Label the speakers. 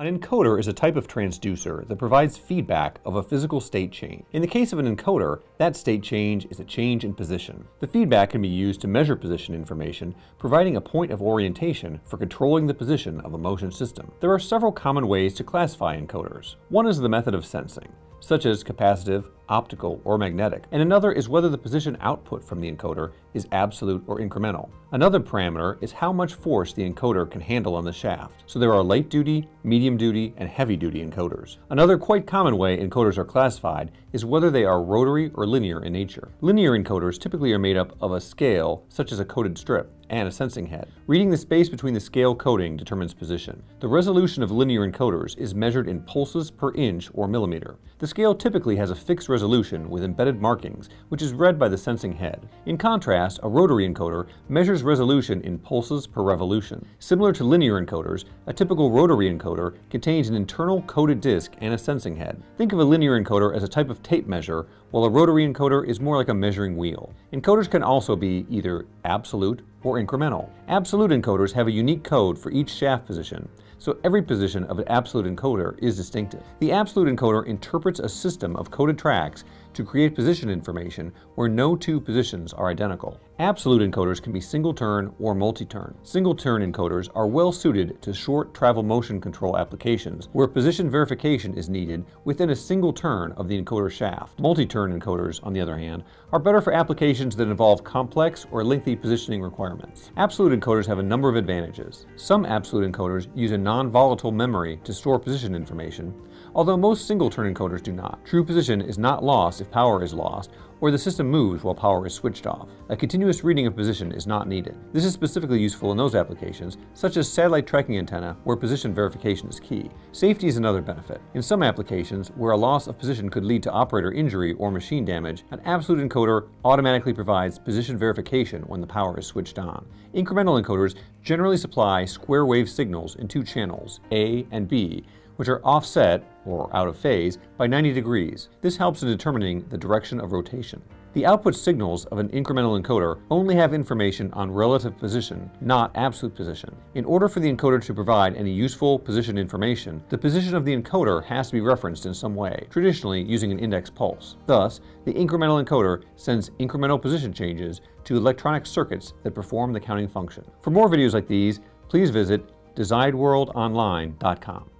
Speaker 1: An encoder is a type of transducer that provides feedback of a physical state change. In the case of an encoder, that state change is a change in position. The feedback can be used to measure position information, providing a point of orientation for controlling the position of a motion system. There are several common ways to classify encoders. One is the method of sensing such as capacitive, optical, or magnetic, and another is whether the position output from the encoder is absolute or incremental. Another parameter is how much force the encoder can handle on the shaft. So there are light duty, medium duty, and heavy duty encoders. Another quite common way encoders are classified is whether they are rotary or linear in nature. Linear encoders typically are made up of a scale, such as a coated strip, and a sensing head. Reading the space between the scale coating determines position. The resolution of linear encoders is measured in pulses per inch or millimeter. The scale typically has a fixed resolution with embedded markings, which is read by the sensing head. In contrast, a rotary encoder measures resolution in pulses per revolution. Similar to linear encoders, a typical rotary encoder contains an internal coated disc and a sensing head. Think of a linear encoder as a type of tape measure, while a rotary encoder is more like a measuring wheel. Encoders can also be either absolute or incremental. Absolute encoders have a unique code for each shaft position, so every position of an absolute encoder is distinctive. The absolute encoder interprets a system of coded tracks to create position information where no two positions are identical. Absolute encoders can be single-turn or multi-turn. Single-turn encoders are well suited to short travel motion control applications where position verification is needed within a single turn of the encoder shaft. Multi-turn encoders, on the other hand, are better for applications that involve complex or lengthy positioning requirements. Absolute encoders have a number of advantages. Some absolute encoders use a non-volatile memory to store position information, although most single-turn encoders do not. True position is not lost if power is lost or the system moves while power is switched off. A continuous reading of position is not needed. This is specifically useful in those applications, such as satellite tracking antenna, where position verification is key. Safety is another benefit. In some applications, where a loss of position could lead to operator injury or machine damage, an absolute encoder automatically provides position verification when the power is switched on. Incremental encoders generally supply square wave signals in two channels, A and B, which are offset, or out of phase, by 90 degrees. This helps in determining the direction of rotation. The output signals of an incremental encoder only have information on relative position, not absolute position. In order for the encoder to provide any useful position information, the position of the encoder has to be referenced in some way, traditionally using an index pulse. Thus, the incremental encoder sends incremental position changes to electronic circuits that perform the counting function. For more videos like these, please visit designworldonline.com.